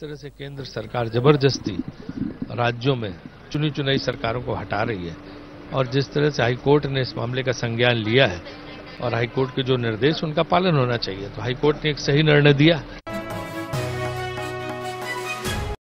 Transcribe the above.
तरह से केंद्र सरकार ज़बरदस्ती राज्यों में चुनी चुनाई सरकारों को हटा रही है और जिस तरह से हाईकोर्ट ने इस मामले का संज्ञान लिया है और हाईकोर्ट के जो निर्देश उनका पालन होना चाहिए। तो हाईकोर्ट ने एक सही निर्णय दिया